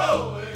Oh.